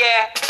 yeah.